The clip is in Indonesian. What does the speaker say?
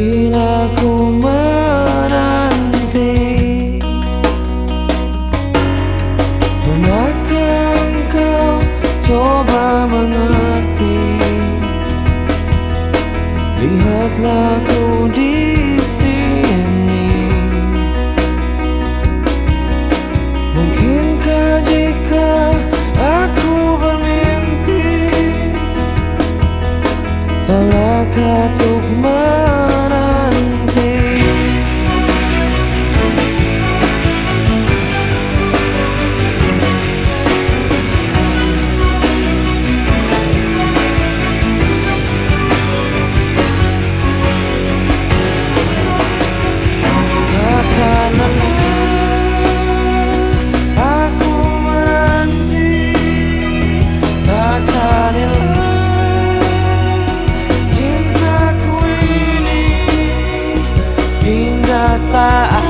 Bila ku menanti Pernahkah kau coba mengerti? Lihatlah ku di sini. Mungkinkah jika aku bermimpi Salahkah untuk I.